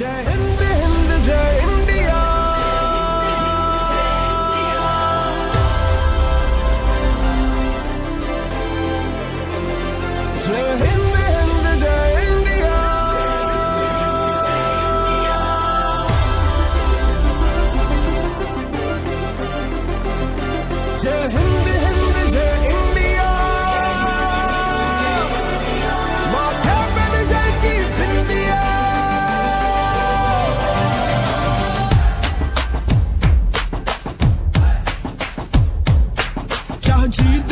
Jai Hind Hind Jai India Jai Hind Hind Jai India Jai Hind 记得。